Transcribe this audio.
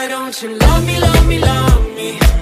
Why don't you love me, love me, love me?